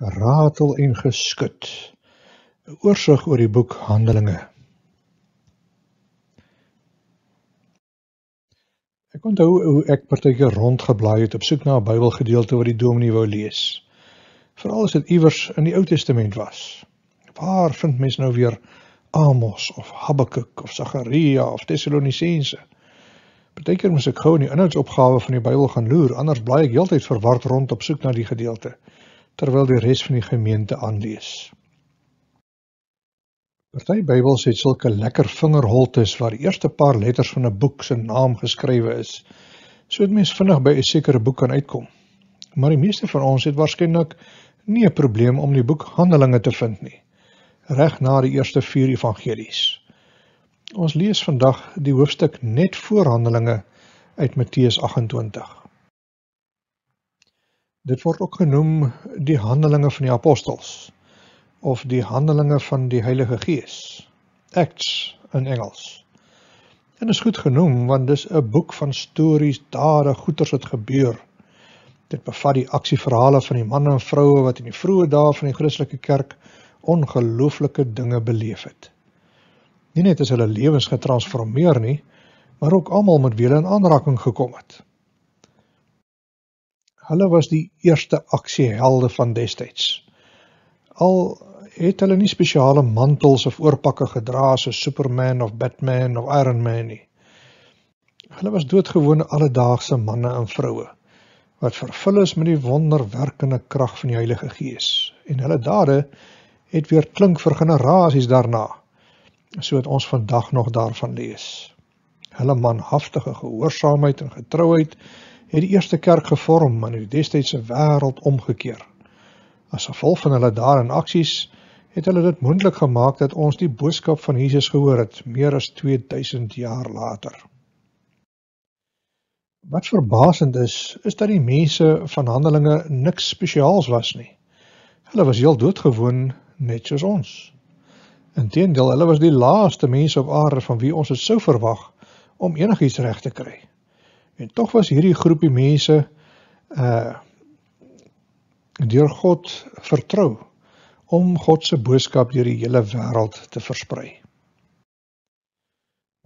Geratel en geskud. 'n Oorsig oor die boek Handelinge. Ek onthou hoe ek partykeer rondgeblaai het op soek na 'n Bybelgedeelte wat die dominee wou lees. Veral as dit iewers in die Ou Testament was. Waar vind mens nou weer Amos of Habakuk of Sagaria of Tessalonisense? Partykeer moes ek gou in die inhoudsopgawe van die Bybel gaan loer, anders blaai ek heeltyd verward rond op soek na die gedeelte terwyl die res van die gemeente aanlees. Party Bybels het sulke lekker vingerholtes waar die eerste paar letters van 'n boek se naam geskrywe is, sodat mens vinnig by 'n sekere boek kan uitkom. Maar die meeste van ons het waarskynlik nie 'n probleem om die boek Handelinge te vind nie, reg na die eerste 4 evangelies. Ons lees vandag die hoofstuk net voor Handelinge uit Matteus 28. Dit word ook genoem die handelinge van die apostels of die handelinge van die Heilige Gees. Acts in Engels. En is goed genoem want dis 'n boek van stories, dade, goeters wat gebeur. Dit bevat die aksieverhale van die manne en vroue wat in die vroeë dae van die Christelike kerk ongelooflike dinge beleef het. Nie net is hulle lewens getransformeer nie, maar ook almal met wie hulle in aanraking gekom het. Hulle was die eerste aksiehelde van destyds. Al het hulle nie spesiale mantels of oorpakke gedra soos Superman of Batman of Iron Man nie. Hulle was doodgewone alledaagse manne en vroue wat vervul is met die wonderwerkende krag van die Heilige Gees en hulle dade het weer klink vir generasies daarna sodat ons vandag nog daarvan lees. Hulle manhaftige gehoorsaamheid en getrouheid het die eerste kerk gevorm en die destydse wêreld omgekeer. As gevolg van hulle daar in aksies het hulle dit moontlik gemaak dat ons die boodskap van Jesus gehoor het meer as 2000 jaar later. Wat verbasend is, is dat die mense van Handelinge niks spesiaals was nie. Hulle was heel doodgewoon net soos ons. Inteendeel, hulle was die laaste mense op aarde van wie ons dit sou verwag om enigiets reg te kry. En tog was hierdie groepie mense uh deur God vertrou om God se boodskap deur die hele wêreld te versprei.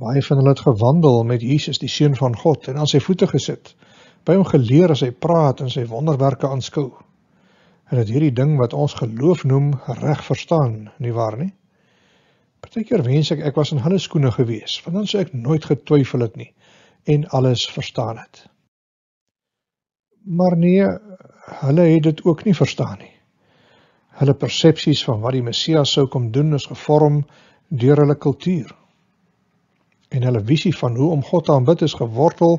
Baie van hulle het gewandel met Jesus, die seun van God, en aan sy voete gesit, by hom geleer as hy praat en sy wonderwerke aanskou. En het hierdie ding wat ons geloof noem reg verstaan, nie waar nie? Partykeer wens ek ek was in hulle skoene gewees, want dan sou ek nooit getwyfel het nie en alles verstaan het. Maar nee, hulle het dit ook nie verstaan nie. Hulle persepsies van wat die Messias sou kom doen is gevorm deur hulle kultuur. En hulle visie van hoe om God te aanbid is gewortel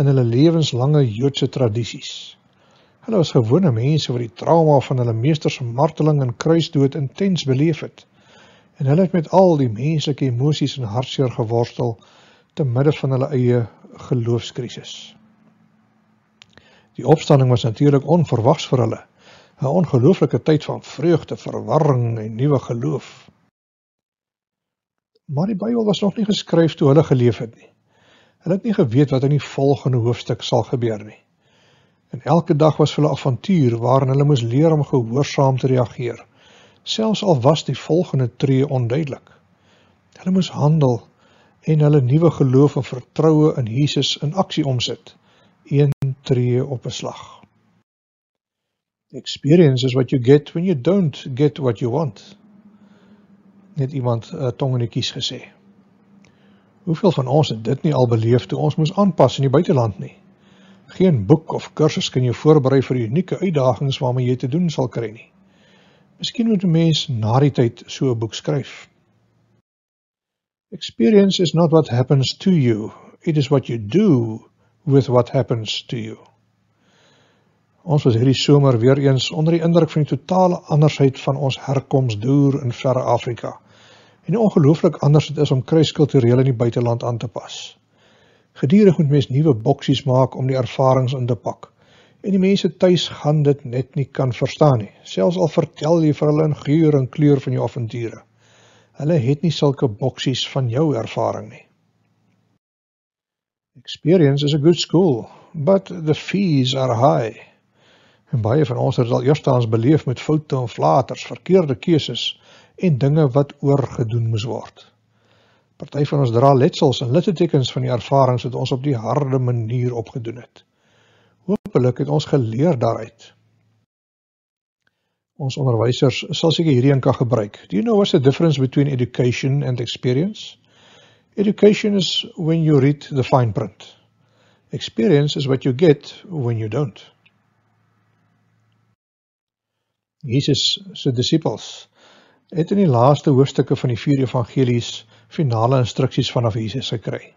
in hulle lewenslange Joodse tradisies. Hulle was gewone mense wat die trauma van hulle meesters se marteling en kruisdood intens beleef het. En hulle het met al die menslike emosies en hartseer geworstel te midde van hulle eie geloofskrisis. Die opstanding was natuurlik onverwags vir hulle, 'n ongelooflike tyd van vreugde, verwarring en nuwe geloof. Maar die Bybel was nog nie geskryf toe hulle geleef het nie. Hulle het nie geweet wat in die volgende hoofstuk sal gebeur nie. En elke dag was vir hulle avontuur waarin hulle moes leer om gehoorsaam te reageer, selfs al was die volgende tree onduidelik. Hulle moes handel en hulle nuwe geloof en vertroue in Jesus in aksie omsit. Een tree op 'n slag. Experience is what you get when you don't get what you want. Net iemand 'n uh, tong in die kies gesê. Hoeveel van ons het dit nie al beleef toe ons moes aanpas in die buiteland nie? Geen boek of kursus kan jou voorberei vir die unieke uitdagings waarmee jy te doen sal kry nie. Miskien moet 'n mens na die tyd so 'n boek skryf. Experience is not what happens to you, it is what you do with what happens to you. Ons was hierdie somer weer eens onder die indruk van die totale andersheid van ons herkomsdoer in verre Afrika. En ongelooflik anders dit is om kruiskultureel in die buiteland aan te pas. Gedurig moet mens nuwe boksies maak om die ervarings in te pak. En die mense tuis gaan dit net nie kan verstaan nie, selfs al vertel jy vir hulle in geur en kleur van jou avonture. Hulle het nie sulke boksies van jou ervaring nie. Experience is a good school, but the fees are high. En baie van ons het al eerstens beleef met foute en flaters, verkeerde keuses en dinge wat oorgedoen moes word. Party van ons dra letsels en littekens van die ervarings wat ons op die harde manier opgedoen het. Hoopelik het ons geleer daaruit. Ons onderwysers sal seker hierdie een kan gebruik. Do you know what's the difference between education and experience? Education is when you read the fine print. Experience is what you get when you don't. Jesus se disippels het in die laaste hoofstukke van die vier evangelies finale instruksies vanaf Jesus gekry.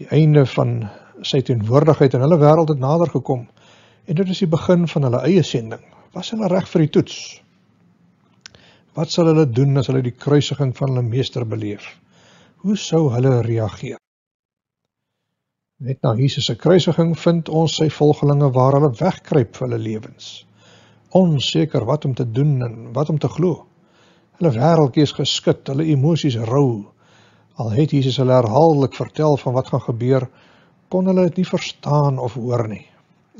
Die einde van sy teenwoordigheid in hulle wêreld het nader gekom en dit is die begin van hulle eie sending. Was hulle reg vir die toets? Wat sal hulle doen as hulle die kruisiging van hulle meester beleef? Hoe sou hulle reageer? Net na Jesus se kruisiging vind ons sy volgelinge waar hulle wegkruip vir hulle lewens onseker wat om te doen en wat om te glo. Hulle wêreldjie is geskit, hulle emosies rou. Al het Jesus hulle herhaaldelik vertel van wat gaan gebeur, kon hulle dit nie verstaan of hoor nie.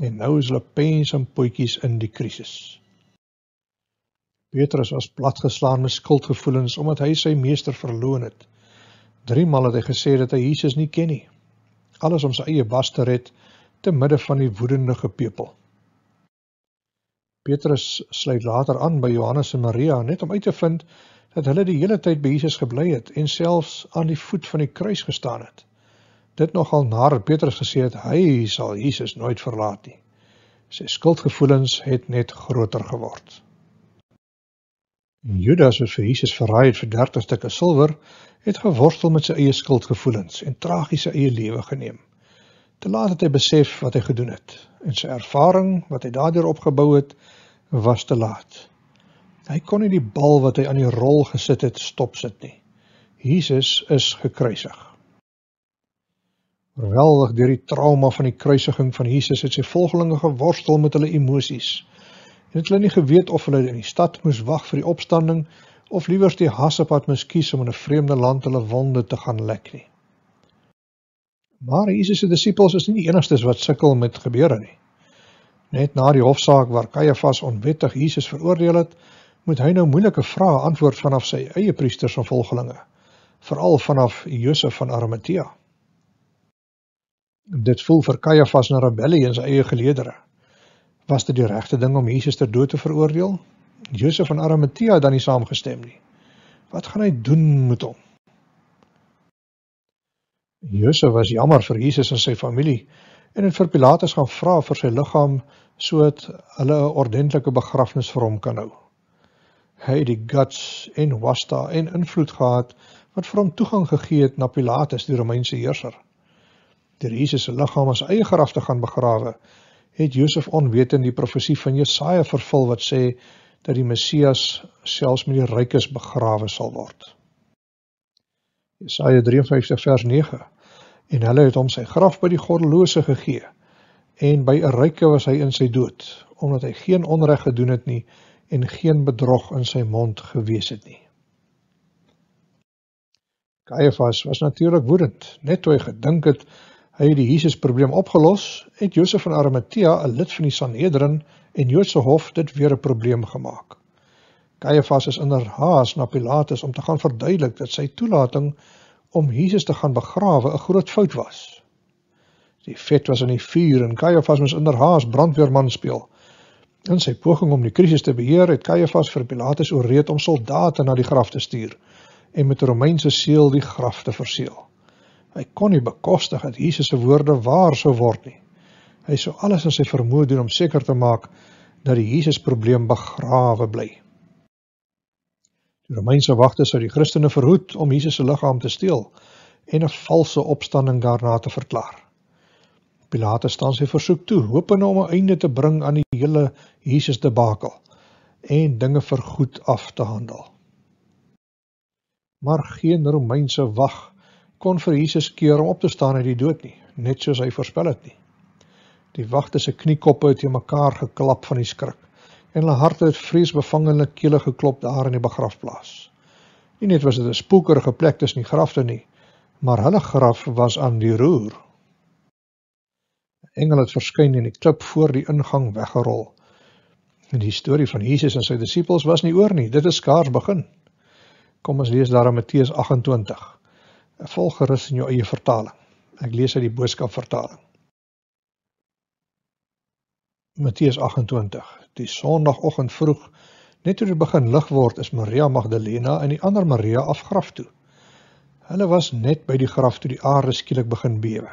En nou is hulle pens en potjies in die krisis. Petrus was platgeslaan met skuldgevoelens omdat hy sy meester verloon het. Driemaal het hy gesê dat hy Jesus nie ken nie. Alles om sy eie bas te red te midde van die woedende gepeupel. Petrus sluit later aan by Johannes en Maria net om uit te vind dat hulle die hele tyd by Jesus gebly het en selfs aan die voet van die kruis gestaan het. Dit nogal nadat Petrus gesê het hy sal Jesus nooit verlaat nie. Sy skuldgevoelens het net groter geword. En Judas wat vir Jesus verraai het vir 30 stukke silwer, het geworstel met sy eie skuldgevoelens en tragiese eie lewe geneem. Te laat het hy besef wat hy gedoen het en sy ervaring wat hy daardeur opgebou het, was te laat. Hy kon nie die bal wat hy aan die rol gesit het stopsit nie. Jesus is gekruisig. Oorweldig deur die trauma van die kruisiging van Jesus het sy volgelinge geworstel met hulle emosies. En het hulle nie geweet of hulle in die stad moes wag vir die opstanding of liewers die hassepad moes kies om in 'n vreemde land hulle wonde te gaan lek nie. Maar Jesus se disippels is nie die enigstes wat sukkel met gebeure nie. Net na die hofsaak waar Caiaphas onwettig Jesus veroordeel het, moet hy nou moeilike vrae antwoord vanaf sy eie priesters en volgelinge, veral vanaf Josef van Arimatea. Dit voel vir Caiaphas 'n rebellie in sy eie geleedere. Was dit die regte ding om Jesus ter dood te veroordeel? Josef van Arimatea het dan nie saamgestem nie. Wat gaan hy doen met hom? Josef was jammer vir Jesus en sy familie en het vir Pilatus gaan vra vir sy liggaam sodat hulle 'n ordentlike begrafnis vir hom kan hou. Hy het die guts en wasta en invloed gehad wat vir hom toegang gegee het na Pilatus, die Romeinse heerser. Deur Jesus se liggaam as eie graf te gaan begrawe, het Josef onwetend die profesie van Jesaja vervul wat sê dat die Messias selfs met die rykes begrawe sal word. Jesaja 53 vers 9 en hulle het hom sy graf by die goddelose gegee en by 'n ryke was hy in sy dood omdat hy geen onreg gedoen het nie en geen bedrog in sy mond gewees het nie. Caiaphas was natuurlik woedend net toe hy gedink het hy het die Jesus probleem opgelos het Josef van Arimatea 'n lid van die Sanhedrin en Joodse hof dit weer 'n probleem gemaak. Caiaphas is inderhaas na Pilatus om te gaan verduidelik dat sy toelating om Jesus te gaan begrawe 'n groot fout was. Die vet was in die vuur en Caiaphas moes inderhaas brandweerman speel. In sy poging om die krisis te beheer, het Caiaphas vir Pilatus ooreed om soldate na die graf te stuur en met 'n Romeinse seël die graf te verseël. Hy kon nie bekostig dat Jesus se woorde waar sou word nie. Hy sou alles in sy vermoë doen om seker te maak dat die Jesus probleem begrawe bly. Die Romeinse wagte sou die Christene verhoed om Jesus se liggaam te steel en 'n valse opstanding daarna te verklaar. Pilatus staan sy versoek toe, hopende om 'n einde te bring aan die hele Jesus debakel en dinge vir goed af te handel. Maar geen Romeinse wag kon vir Jesus keer om op te staan uit die dood nie, net soos hy voorspel het nie. Die wagte se kniekoppe het te mekaar geklap van die skrik en hulle harte het vreesbevangene kele geklop daar in die begrafplaas. Nie net was dit 'n spookerige plek tussen die grafte nie, maar hulle graf was aan die roer. 'n Engel het verskyn en die klip voor die ingang weggerol En die storie van Jesus en sy disippels was nie oor nie, dit is skaars begin. Kom ons lees daar in Matteus 28. Volg gerus in jou eie vertaling. Ek lees uit die boodskap vertaling. Matteus 28. Die Sondagoggend vroeg, net toe dit begin lig word, is Maria Magdalena en die ander Maria af graf toe. Hulle was net by die graf toe die aarde skielik begin bewe.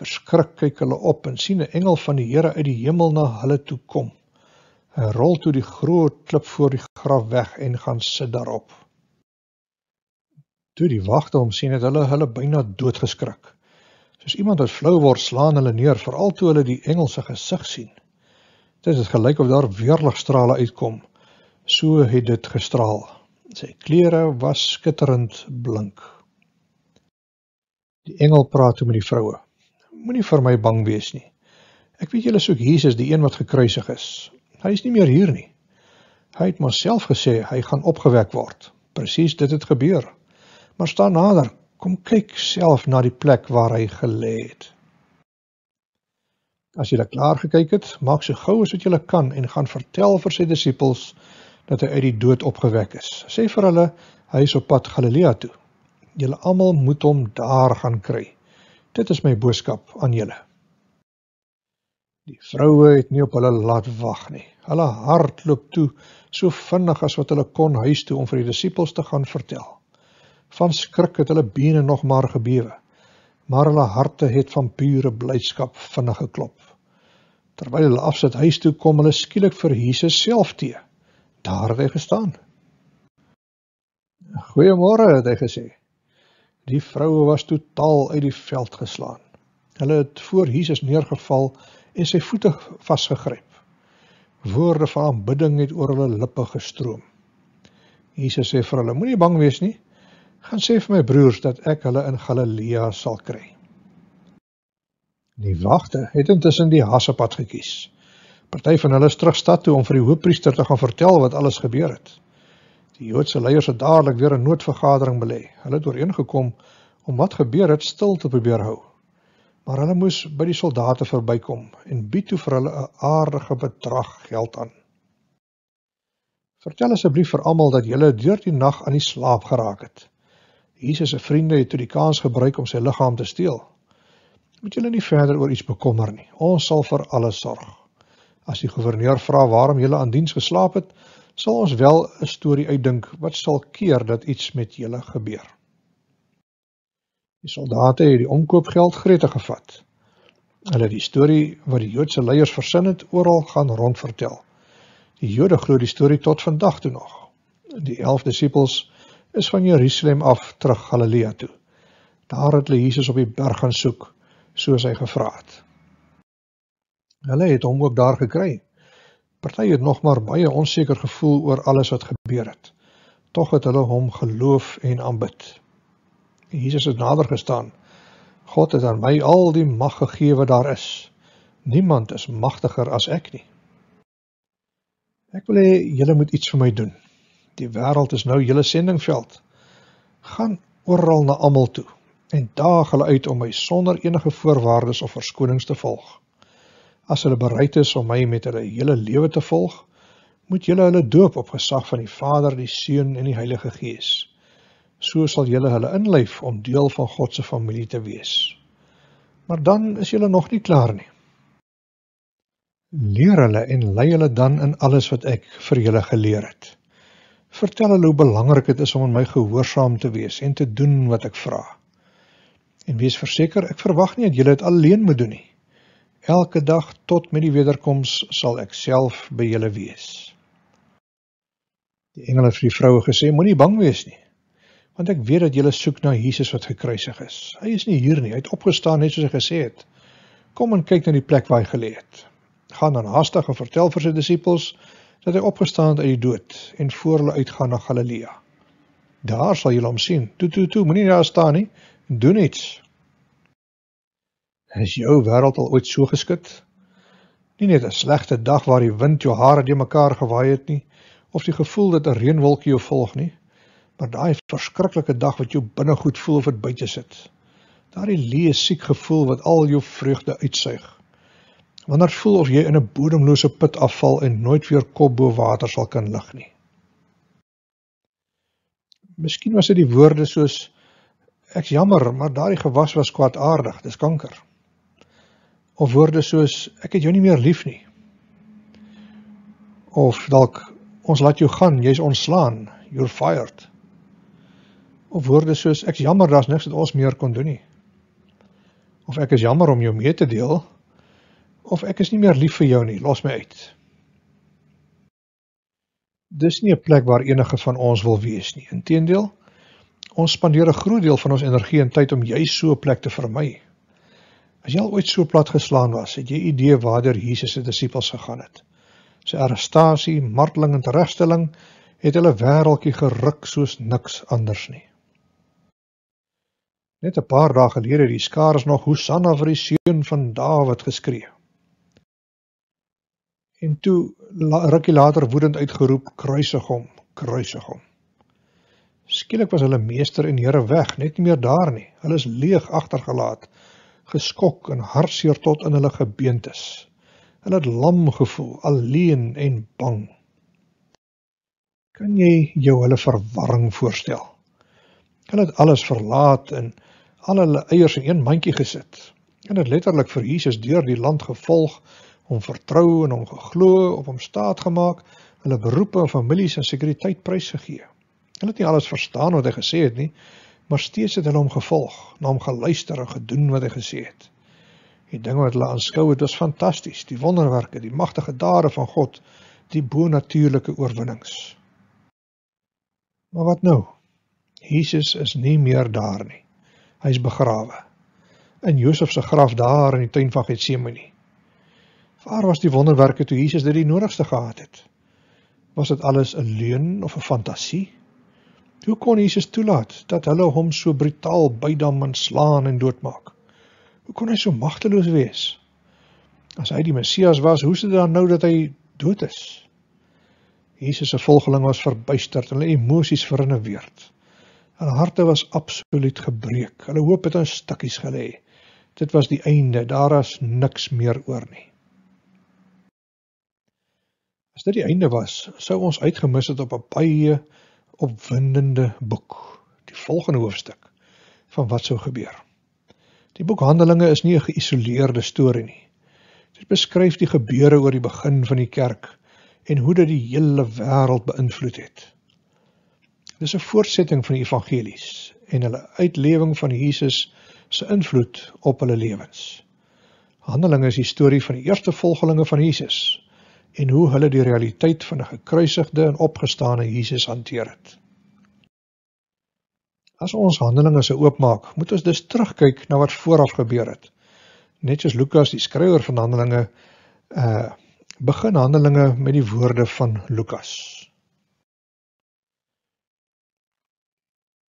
Verskrik kyk hulle op en sien 'n engel van die Here uit die hemel na hulle toe kom. Hy rol toe die groot klip voor die graf weg en gaan sit daarop. Toe die wagte hom sien het hulle hulle byna doodgeskrik. Soos iemand wat flou word, slaan hulle neer, veral toe hulle die engel se gesig sien. Dit het gelyk of daar weerligstrale uitkom. So het dit gestraal. Sy klere was skitterend blink. Die engel praat toe met die vroue. Moenie vir my bang wees nie. Ek weet julle soek Jesus, die een wat gekruisig is. Hy is nie meer hier nie. Hy het maar self gesê hy gaan opgewek word. Presies dit het gebeur. Maar staan nader, kom kyk self na die plek waar hy gelê het. As julle klaar gekyk het, maak so gou as wat julle kan en gaan vertel vir sy disippels dat hy uit die dood opgewek is. Sê vir hulle hy is op pad Galilea toe. Julle almal moet hom daar gaan kry. Dit is my boodskap aan julle. Die vroue het nie op hulle laat wag nie. Hulle hardloop toe so vinnig as wat hulle kon huis toe om vir die disippels te gaan vertel. Van skrik het hulle bene nog maar gebewe, maar hulle harte het van pure blydskap vinnig geklop. Terwyl hulle afsit huis toe kom hulle skielik vir Jesus self te. Daar het hy gestaan. Goeiemôre het hy gesê. Die vroue was totaal uit die veld geslaan. Hulle het voor Jesus neergeval en sy voete vasgegryp. Woorde van aanbidding het oor hulle lippe gestroom. Jesus sê vir hulle: Moenie bang wees nie. Gaan sê vir my broers dat ek hulle in Galilea sal kry. Die wagte het intussen die Hassepad gekies. Party van hulle is terug stad toe om vir die hoofpriester te gaan vertel wat alles gebeur het. Die Joodse leiers het dadelik weer 'n noodvergadering belê. Hulle het ooreengekom om wat gebeur het stil te probeer hou. Maar hulle moes by die soldate verbykom en bied toe vir hulle 'n aardige bedrag geld aan. Vertel asseblief vir almal dat julle deur die nag aan die slaap geraak het. Jesus se vriende het toe die kans gebruik om sy liggaam te steel. Moet julle nie verder oor iets bekommer nie. Ons sal vir alles sorg. As die gouverneur vra waarom julle aan diens geslaap het, sal ons wel 'n storie uitdink wat sal keer dat iets met julle gebeur. Die soldate het die omkoopgeld gretig gevat. Hulle het die storie wat die Joodse leiers versin het oral gaan rondvertel. Die Jode glo die storie tot vandag toe nog. Die 11 disippels is van Jerusalem af terug Galilea toe. Daar het hulle Jesus op die berg gaan soek, soos hy gevra het. Hulle het hom ook daar gekry. Party het nog maar baie onseker gevoel oor alles wat gebeur het. Tog het hulle hom geloof en aanbid. Jesus het nader gestaan. God het aan my al die mag gegee wat daar is. Niemand is magtiger as ek nie. Ek wil hê julle moet iets vir my doen. Die wêreld is nou julle sendingveld. Gaan oral na almal toe en daag hulle uit om my sonder enige voorwaardes of verskonings te volg. As hulle bereid is om my met hulle hele lewe te volg, moet julle hulle doop op gesag van die Vader, die Seun en die Heilige Gees. So sal julle hulle inlyf om deel van God se familie te wees. Maar dan is julle nog nie klaar nie. Leer hulle en lei hulle dan in alles wat ek vir julle geleer het. Vertel hulle hoe belangrik dit is om aan my gehoorsaam te wees en te doen wat ek vra. En wees verseker, ek verwag nie dat julle dit alleen moet doen nie. Elke dag tot met die wederkoms sal ek self by julle wees. Die engele het vir die vroue gesê: Moenie bang wees nie, want ek weet dat julle soek na Jesus wat gekruisig is. Hy is nie hier nie, hy het opgestaan net soos hy gesê het. Kom en kyk na die plek waar hy gelê het. Gaan dan haastig en vertel vir sy disippels dat hy opgestaan het uit die dood en voor hulle uitgaan na Galilea. Daar sal julle hom sien. Toe toe toe, moenie daar staan nie. Doen iets. Is jou wêreld al ooit so geskit? Nie net 'n slegte dag waar die wind jou hare de mekaar gewaai het nie, of die gevoel dat 'n reënwolkie jou volg nie, maar daai verskriklike dag wat jou binne goed voel of dit buite sit. Daardie leë siek gevoel wat al jou vreugde uitsuig. Wanneer voel of jy in 'n bodemlose put afval en nooit weer kop bo water sal kan lig nie? Miskien was dit die woorde soos ek's jammer, maar daardie gewas was kwaadaardig, dis kanker. Of woorde soos ek het jou nie meer lief nie. Of dalk ons laat jou gaan, jy's ontslaan, you're fired. Of woorde soos ek's jammer, daar's niks wat ons meer kon doen nie. Of ek is jammer om jou mee te deel, of ek is nie meer lief vir jou nie, los my uit. Dis nie 'n plek waar enige van ons wil wees nie. Inteendeel, ons spandeer 'n groot deel van ons energie en tyd om juis so 'n plek te vermy. As jy al ooit so plat geslaan was, het jy idee waartoe Jesus se disippels gegaan het. Sy arrestasie, marteling en teregstelling het hulle wêreldjie geruk soos niks anders nie. Net 'n paar dae gelede het die skare nog Hosanna vir die seun van Dawid geskree. En toe rukkie later woedend uitgeroep kruisig hom, kruisig hom. Skielik was hulle meester en Here weg, net nie meer daar nie. Hulle is leeg agtergelaat, geskok en hartseer tot in hulle gebeentes. Hulle het lam gevoel, alleen en bang. Kan jy jou hulle verwarring voorstel? Hulle het alles verlaat en al hulle eiers in een mandjie gesit. En het letterlik vir Jesus deur die land gevolg hom vertrou en hom geglo, op hom staat gemaak, hulle beroepe en families en sekuriteit prysgegee. Hulle het nie alles verstaan wat hy gesê het nie, maar steeds het hulle hom gevolg, na hom geluister en gedoen wat hy gesê het. Die dinge wat hulle aanskou het, was fantasties, die wonderwerke, die magtige dade van God, die bonatuurlike oorwinnings. Maar wat nou? Jesus is nie meer daar nie. Hy is begrawe. In Josef se graf daar in die tuin van Getsemane. Waar was die wonderwerke toe Jesus dit die nodigste gehad het? Was dit alles 'n leuen of 'n fantasie? Hoe kon Jesus toelaat dat hulle hom so brutaal bydam en slaan en doodmaak? Hoe kon hy so magteloos wees? As hy die Messias was, hoe sou dit dan nou dat hy dood is? Jesus se volgeling was verbuisterd, hulle emosies verinneweerd. Hulle harte was absoluut gebreek. Hulle hoop het in stukkies gelê. Dit was die einde, daar was niks meer oor nie. As dit die einde was, sou ons uitgemis het op 'n baie opwindende boek, die volgende hoofstuk van wat sou gebeur. Die boek Handelinge is nie 'n geïsoleerde storie nie. Dit beskryf die gebeure oor die begin van die kerk en hoe dit die hele wêreld beïnvloed het. Dit is 'n voortsetting van die evangelies en hulle uitlewing van Jesus se invloed op hulle lewens. Handelinge is die storie van die eerste volgelinge van Jesus en hoe hulle die realiteit van 'n gekruisigde en opgestane Jesus hanteer het. As ons Handelinge se oopmaak, moet ons dus terugkyk na wat vooraf gebeur het. Net soos Lukas die skrywer van Handelinge uh begin Handelinge met die woorde van Lukas.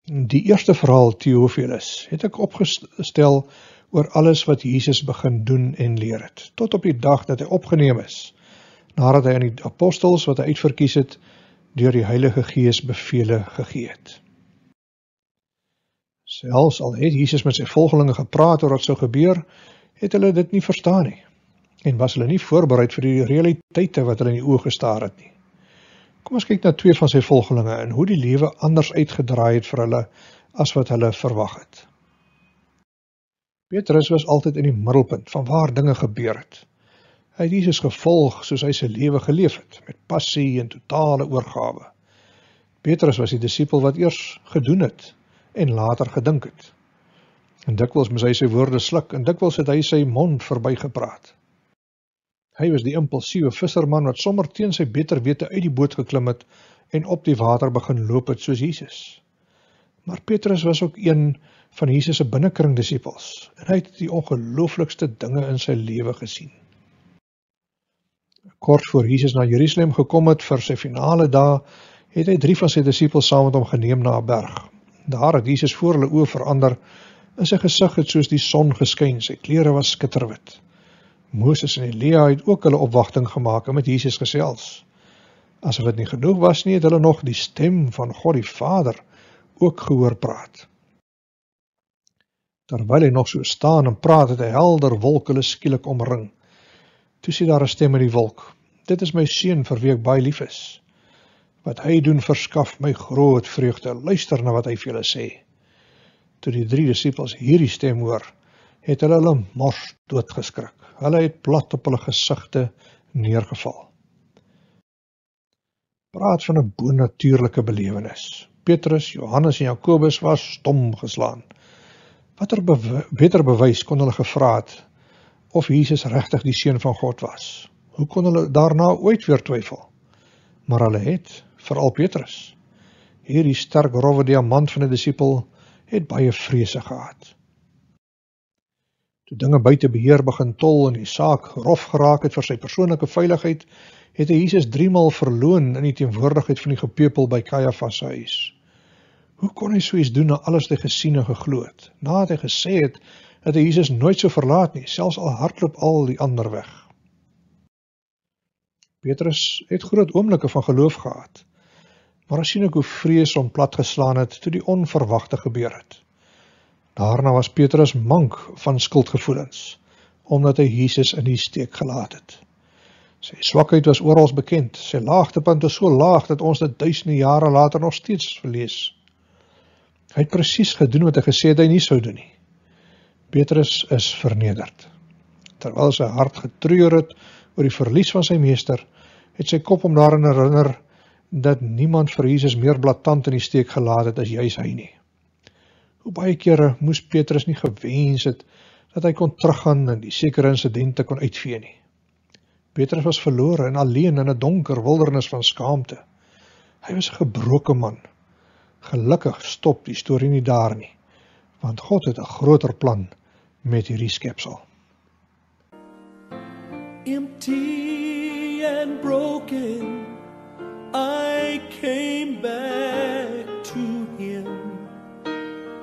Die eerste verhaal Theophilus het ek opgestel oor alles wat Jesus begin doen en leer het tot op die dag dat hy opgeneem is nadat hy aan die apostels wat hy uitverkies het deur die Heilige Gees bevele gegee het. Selfs al het Jesus met sy volgelinge gepraat oor wat sou gebeur, het hulle dit nie verstaan nie en was hulle nie voorberei vir die realiteite wat hulle in die oë gestaar het nie. Kom ons kyk na twee van sy volgelinge en hoe die lewe anders uitgedraai het vir hulle as wat hulle verwag het. Petrus was altyd in die middelpunt van waar dinge gebeur het. Hy het Jesus gevolg soos hy sy lewe geleef het, met passie en totale oorgawe. Petrus was die disipel wat eers gedoen het en later gedink het. En dikwels moes hy sy woorde sluk en dikwels het hy sy mond verbygepraat. Hy was die impulsiewe visserman wat sommer teen sy beter wete uit die boot geklim het en op die water begin loop het soos Jesus. Maar Petrus was ook een van Jesus se binnekring disippels en hy het die ongelooflikste dinge in sy lewe gesien kort voor Jesus na Jerusalem gekom het vir sy finale dae, het hy drie van sy disippels saam met hom geneem na 'n berg. Daar het Jesus voor hulle oë verander. In sy gesig het soos die son geskyn, sy klere was skitterwit. Moses en Elia het ook hulle opwagting gemaak en met Jesus gesels. Asof dit nie genoeg was nie, het hulle nog die stem van God die Vader ook gehoor praat. Terwyl hy nog so staan en praat, het 'n helder wolk hulle skielik omring. Toe sien daar 'n stem in die wolk. Dit is my seun vir wie ek baie lief is. Wat hy doen verskaf my groot vreugde. Luister na wat hy vir julle sê. Toe die drie disippels hierdie stem hoor, het hulle hulle mors doodgeskrik. Hulle het plat op hulle gesigte neergeval. Praat van 'n bonatuurlike belewenis. Petrus, Johannes en Jakobus was stom geslaan. Watter bew beter bewys kon hulle gevra het of Jesus regtig die seun van God was? Hoe kon hulle daarna ooit weer twyfel? Maar hulle het, veral Petrus, hierdie sterk rowwe diamant van 'n disipel het baie vrese gehad. Toe dinge buite beheer begin tol en die saak rof geraak het vir sy persoonlike veiligheid, het hy Jesus 3 maal verloon in die teenwoordigheid van die gepeupel by Kajafas se huis. Hoe kon hy so iets doen na alles wat hy gesien en geglo het? Nadat hy gesê het dat hy Jesus nooit sou verlaat nie, selfs al hardloop al die ander weg. Petrus het groot oomblikke van geloof gehad. Maar as sien ek hoe vrees hom platgeslaan het toe die onverwagte gebeur het. Daarna was Petrus mank van skuldgevoelens omdat hy Jesus in die steek gelaat het. Sy swakheid was oral bekend. Sy laagtepunt was so laag dat ons dit duisende jare later nog steeds verlees. Hy het presies gedoen wat hy gesê het hy nie sou doen nie. Petrus is vernederd. Terwyl sy hart getreur het oor die verlies van sy meester, het sy kop hom daarin herinner dat niemand vir Jesus meer blaatant in die steek gelaat het as juis hy nie. Hoe baie kere moes Petrus nie gewens het dat hy kon teruggaan en die sekere insidente kon uitvee nie. Petrus was verlore en alleen in 'n donker wildernis van skaamte. Hy was 'n gebroke man. Gelukkig stop die storie nie daar nie, want God het 'n groter plan met hierdie skepsel. Empty and broken I came back to him.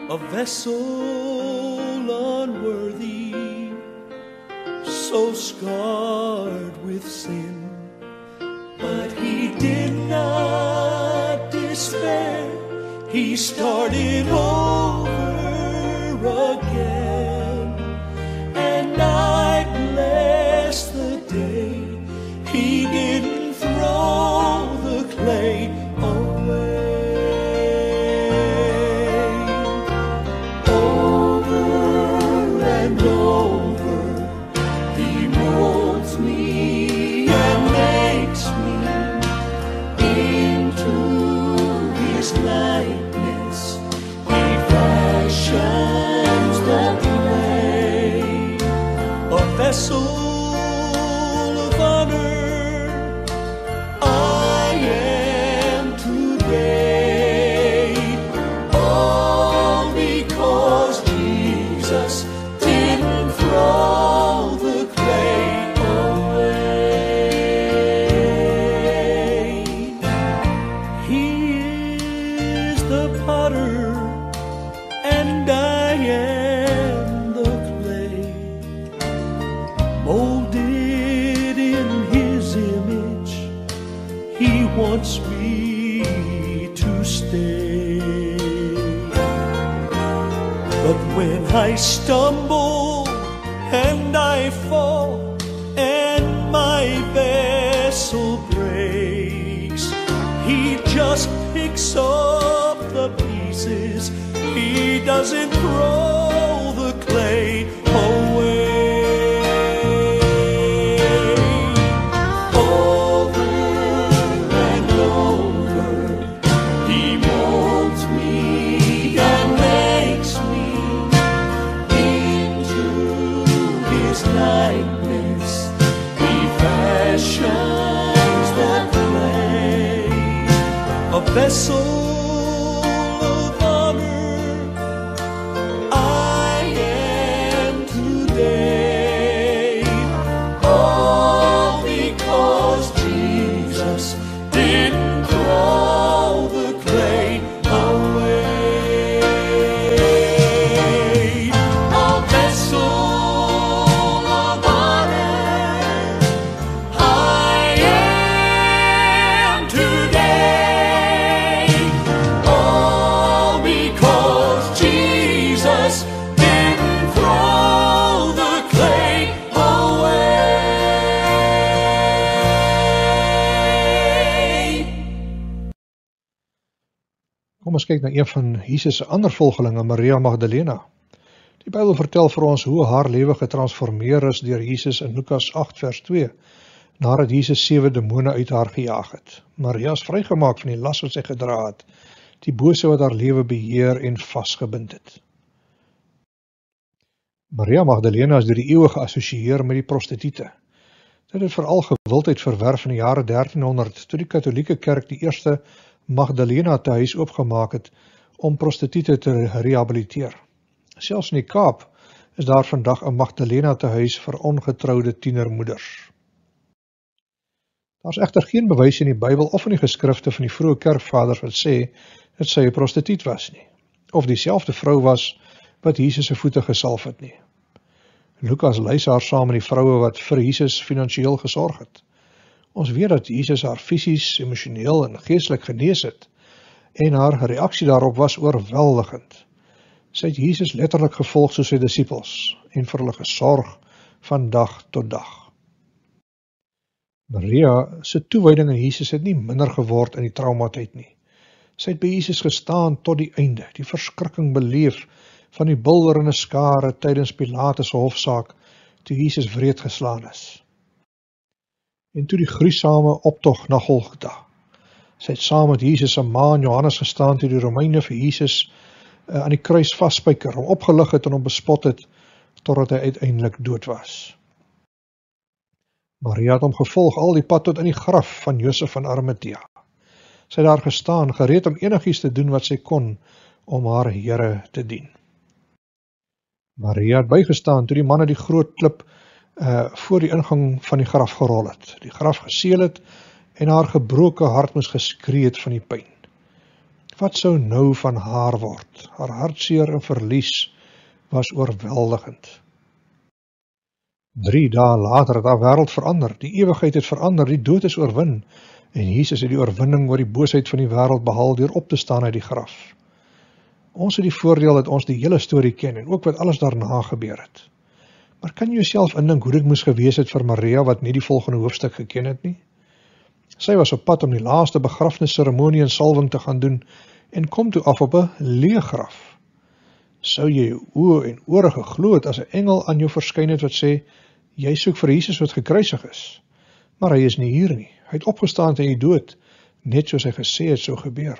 A vessel unworthy so scarred with sin. But he did not despair. He started over picks up the pieces. He doesn't throw ons kyk na een van Jesus se ander volgelinge, Maria Magdalena. Die Bybel vertel vir ons hoe haar lewe getransformeer is deur Jesus in Lukas 8 vers 2, nadat Jesus sewe demone uit haar gejaag het. Maria is vrygemaak van die las wat sy gedra het, die bose wat haar lewe beheer en vasgebind het. Maria Magdalena is deur die eeue geassosieer met die prostituie. Dit het veral gewildheid verwerf in die jare 1300 toe die Katolieke Kerk die eerste Magdalena te huis oopgemaak het om prostituie te rehabiliteer. Selfs in die Kaap is daar vandag 'n Magdalena te huis vir ongetroude tienermoeders. Daar's egter geen bewys in die Bybel of in die geskrifte van die vroeë kerkvaders wat sê dat sy 'n prostituut was nie of dieselfde vrou was wat Jesus se voete gesalf het nie. Lukas lys haar saam met die vroue wat vir Jesus finansiëel gesorg het. Ons weet dat Jesus haar fisies, emosioneel en geestelik genees het en haar reaksie daarop was oorweldigend. Sy het Jesus letterlik gevolg soos sy disippels en vir hulle gesorg van dag tot dag. Maria se toewyding aan Jesus het nie minder geword in die traumatyd nie. Sy het by Jesus gestaan tot die einde, die verskrikking beleef van die bulderende skare tydens Pilatus se hofsaak toe Jesus wreed geslaan is. En toe die gruisame optog na Golgotha. Sy het saam met Jesus se ma en Johannes gestaan toe die Romeine vir Jesus uh, aan die kruis vasspyker, hom opgelig het en hom bespot het totdat hy uiteindelik dood was. Maria het hom gevolg al die pad tot in die graf van Josef van Arimatea. Sy het daar gestaan, gereed om enigiets te doen wat sy kon om haar Here te dien. Maria het bygestaan toe die manne die groot klip uh voor die ingang van die graf gerol het. Die graf geseël het en haar gebroke hart moes geskree het van die pyn. Wat sou nou van haar word? Haar hartseer en verlies was oorweldigend. 3 dae later het haar wêreld verander. Die ewigheid het verander, die dood is oorwin en Jesus het die oorwinning oor die boosheid van die wêreld behaal deur op te staan uit die graf. Ons het die voordeel dat ons die hele storie ken en ook wat alles daarna gebeur het. Maar kan jy jouself indink hoe dit moes gewees het vir Maria wat nie die volgende hoofstuk geken het nie? Sy was op pad om die laaste begrafnisseremonie en salwing te gaan doen en kom toe af op 'n leë graf. Sou jy oë en ore geglo het as 'n engel aan jou verskyn het wat sê jy soek vir Jesus wat gekruisig is. Maar hy is nie hier nie. Hy het opgestaan uit die dood, net soos hy gesê het sou gebeur.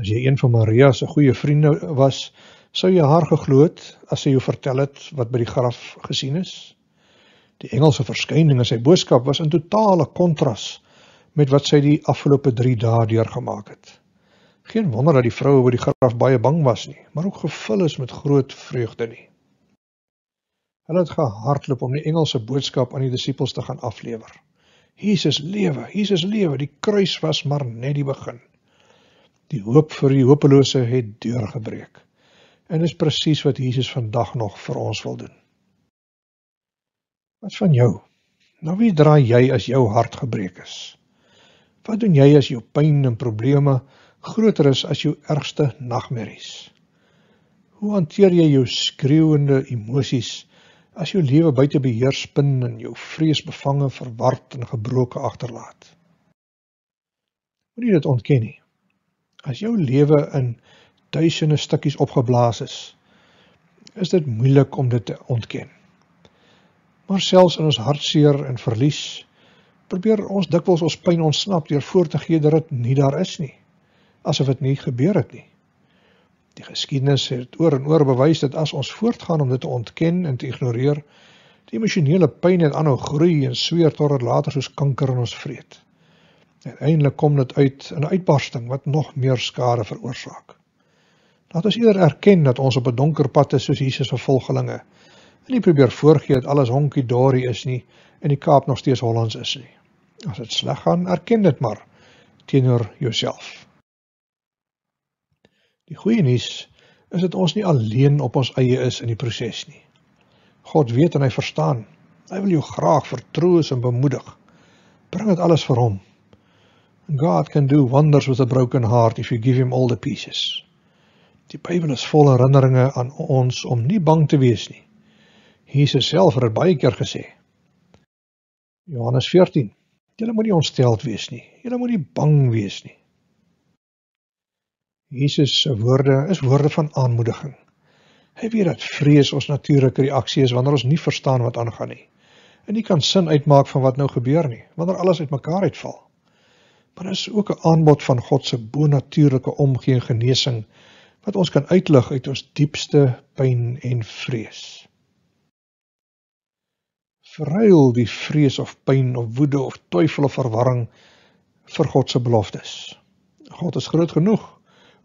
As jy een van Maria se goeie vriende was, sou jy haar geglo het as sy jou vertel het wat by die graf gesien is. Die engelse verskyning en sy boodskap was in totale kontras met wat sy die afgelope 3 dae deurgemaak het. Geen wonder dat die vroue oor die graf baie bang was nie, maar ook gevul is met groot vreugde nie. Hulle het gehardloop om die engelse boodskap aan die disippels te gaan aflewer. Jesus lewe, Jesus lewe, die kruis was maar net die begin. Die hoop vir die hopelose het deurgebreek. En dis presies wat Jesus vandag nog vir ons wil doen. Wat van jou? Nou wie draai jy as jou hart gebreek is? Wat doen jy as jou pyn en probleme groter is as jou ergste nagmerries? Hoe hanteer jy jou skreeuende emosies as jou lewe buite beheer spin en jou vreesbevange, verward en gebroke agterlaat? Moenie dit ontken nie as jou lewe in duisende stukkies opgeblaas is, is dit moeilik om dit te ontken. Maar selfs in ons hartseer en verlies, probeer ons dikwels ons pyn ontsnap deur voor te gee dat dit nie daar is nie, asof dit nie gebeur het nie. Die geskiedenis het oor en oor bewys dat as ons voortgaan om dit te ontken en te ignoreer, die emosionele pyn net aanhou groei en sweer tot dit later soos kanker in ons vreet. Uiteindelik kom dit uit in 'n uitbarsting wat nog meer skade veroorsaak. Laat ons eerder erken dat ons op 'n donker pad is soos Jesus se volgelinge. En nie probeer voorgee dat alles honkie dorie is nie en die Kaap nog steeds Hollands is nie. As dit sleg gaan, erken dit maar teenoor jouself. Die goeie nuus is dat ons nie alleen op ons eie is in die proses nie. God weet en hy verstaan. Hy wil jou graag vertroos en bemoedig. Bring dit alles vir hom God can do wonders with a broken heart if you give him all the pieces. Die Bybel is vol herinneringe aan ons om nie bang te wees nie. Jesus self het baie keer gesê. Johannes 14. Julle moet nie ontsteld wees nie. Julle moet nie bang wees nie. Jesus se woorde is woorde van aanmoediging. Hy weet dat vrees ons natuurlike reaksie is wanneer ons nie verstaan wat aangaan nie. En nie kan sin uitmaak van wat nou gebeur nie, wanneer alles uitmekaar uitval. Maar dit is ook 'n aanbod van God se bonatuurlike omgee en genesing wat ons kan uitlig uit ons diepste pyn en vrees. Verruil die vrees of pyn of woede of twyfel of verwarring vir God se beloftes. God is groot genoeg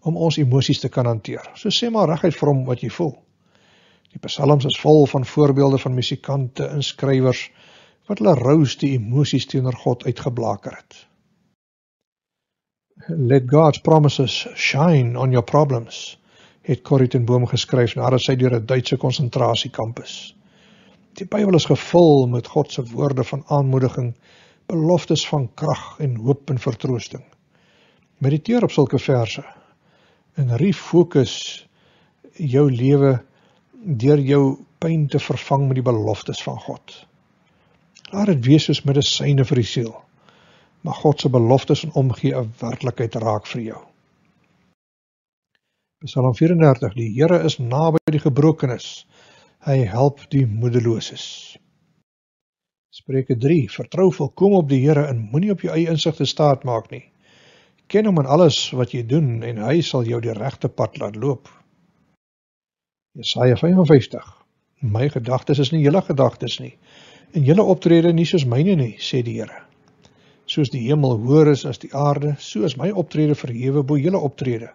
om ons emosies te kan hanteer. So sê maar reguit vir hom wat jy voel. Die psalms is vol van voorbeelde van musikante en skrywers wat hulle rous die emosies teenoor God uitgeblaker het. Let God's promises shine on your problems, het Corrie ten Boom geskryf nadat sy deur 'n Duitse konsentrasiekamp is. Die Bybel is gevul met God se woorde van aanmoediging, beloftes van krag en hoop en vertroosting. Mediteer op sulke verse en refokus jou lewe deur jou pyn te vervang met die beloftes van God. Laat dit wees soos medisyne vir die siel. Mag God se beloftes en omgee 'n werklikheid raak vir jou. Psalm 34: Die Here is naby die gebrokenes. Hy help die moedeloses. Spreuke 3: Vertrou volkom op die Here en moenie op jou eie insig te staat maak nie. Ken hom in alles wat jy doen en hy sal jou die regte pad laat loop. Jesaja 55. My gedagtes is nie julle gedagtes nie en julle optrede nie soos myne nie, sê die Here. Soos die hemel hoër is as die aarde, so is my optrede verhewe bo julle optrede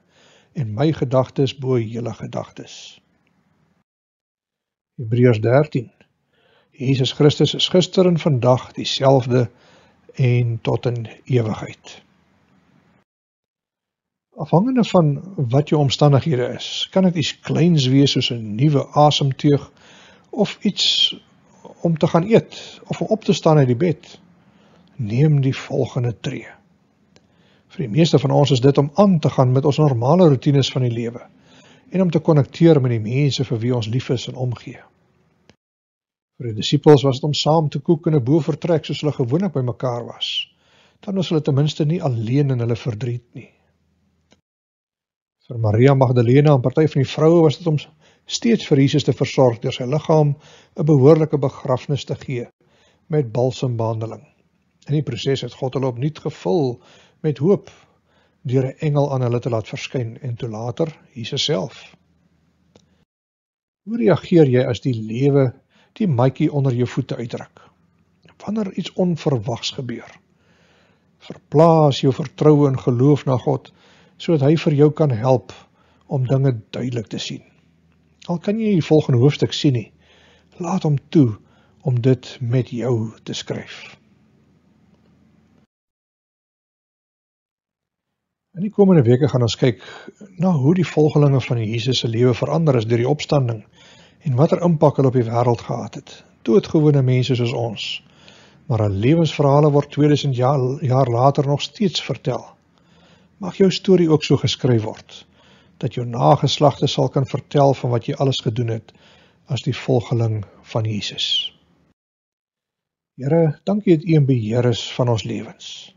en my gedagtes bo julle gedagtes. Hebreërs 13. Jesus Christus is gister en vandag dieselfde en tot in ewigheid. Afhangende van wat jou omstandighede is, kan dit iets kleins wees soos 'n nuwe asemteug of iets om te gaan eet of om op te staan uit die bed. Neem die volgende tree. Vir die meeste van ons is dit om aan te gaan met ons normale rotines van die lewe en om te konnekteer met die mense vir wie ons lief is en omgee. Vir die disippels was dit om saam te kook in 'n bovertrek soos hulle gewoonlik by mekaar was. Dan was hulle ten minste nie alleen in hulle verdriet nie. Vir Maria Magdalena en party van die vroue was dit om steeds vir Jesus te versorg deur sy liggaam 'n behoorlike begrafnis te gee met balsembehandeling. In die proses het God hulle opnuut gevul met hoop deur 'n engel aan hulle te laat verskyn en toe later Jesus self. Hoe reageer jy as die lewe die matjie onder jou voete uitdruk? Wanneer iets onverwags gebeur? Verplaas jou vertroue en geloof na God sodat hy vir jou kan help om dinge duidelik te sien. Al kan jy die volgende hoofstuk sien nie, laat hom toe om dit met jou te skryf. In die komende weke gaan ons kyk na hoe die volgelinge van Jesus se lewe verander is deur die opstanding en watter impak hulle op die wêreld gehad het. Doodgewone mense soos ons, maar hulle lewensverhale word 2000 jaar, jaar later nog steeds vertel. Mag jou storie ook so geskryf word dat jou nageslagte sal kan vertel van wat jy alles gedoen het as die volgeling van Jesus. Here, dankie dat U in beheer is van ons lewens.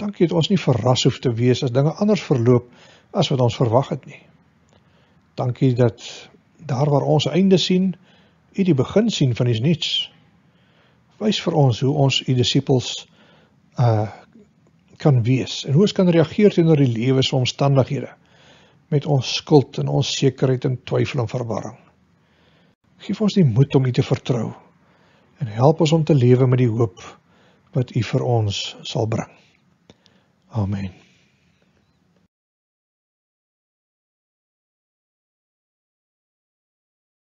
Dankie dat ons nie verras hoef te wees as dinge anders verloop as wat ons verwag het nie. Dankie dat daar waar ons einde sien, U die begin sien van iets nuuts. Wys vir ons hoe ons U disippels uh kan wees en hoe ons kan reageer teenoor die lewe se omstandighede met ons skuld en ons sekerheid en twyfel en verwarring. Geef ons die moed om U te vertrou en help ons om te lewe met die hoop wat U vir ons sal bring. Amen.